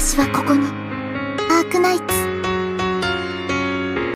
私はここにアークナイツ。